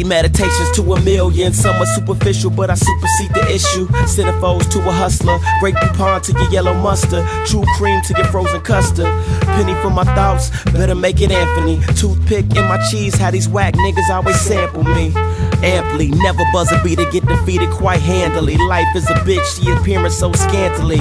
Daily meditations to a million. Some are superficial, but I supersede the issue. Centerfolds to a hustler. Grey Poupon to your yellow mustard. True cream to your frozen custard. Penny for my thoughts, better make it Anthony. Toothpick in my cheese, how these whack niggas always sample me. Amply, never buzz a beat to get defeated quite handily. Life is a bitch, she appearing so scantily.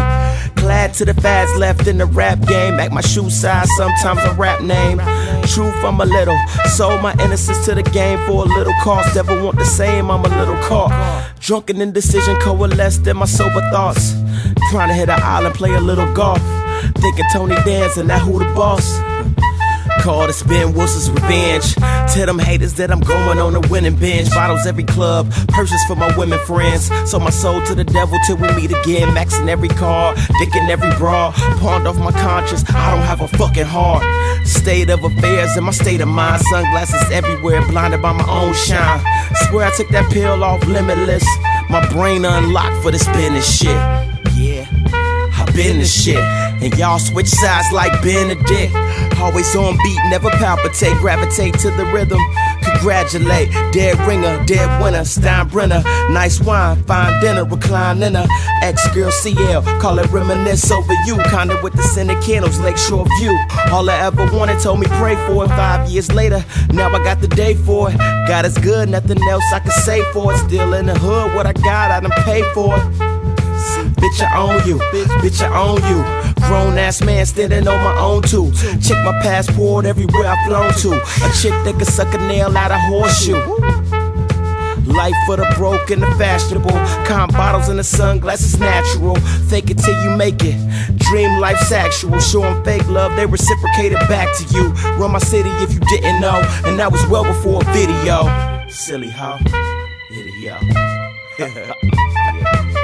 Glad to the fads left in the rap game. Act my shoe size, sometimes a rap name. Truth, I'm a little. Sold my innocence to the game for a little cost. Ever want the same, I'm a little caught. Drunken indecision coalesced in my sober thoughts. Trying to hit an island, play a little golf. Thinking Tony Danza, that who the boss? Call to Ben Wilson's revenge. Tell them haters that I'm going on a winning bench. Bottles every club, purses for my women friends. Sold my soul to the devil till we meet again. Maxing every car, dicking every bra. Pawned off my conscience, I don't have a fucking heart. State of affairs in my state of mind. Sunglasses everywhere, blinded by my own shine. Swear I took that pill off limitless. My brain unlocked for this business shit. Yeah. The shit. And y'all switch sides like Benedict. Always on beat, never palpitate, gravitate to the rhythm. Congratulate, dead ringer, dead winner, Steinbrenner. Nice wine, fine dinner, recline in her. Ex girl CL, call it reminisce over you. Kinda with the scented candles, Lakeshore View. All I ever wanted, told me pray for it. Five years later, now I got the day for it. God is good, nothing else I can say for it. Still in the hood, what I got, I done paid for it. Bitch, I own you. Bitch, I own you. Grown ass man standing on my own two. Check my passport everywhere I've flown to. A chick that can suck a nail out a horseshoe. Life for the broke and the fashionable. Calm bottles and the sunglasses natural. Fake it till you make it. Dream life's actual. Showing fake love, they reciprocate it back to you. Run my city if you didn't know. And that was well before a video. Silly, huh? Idiot. yeah.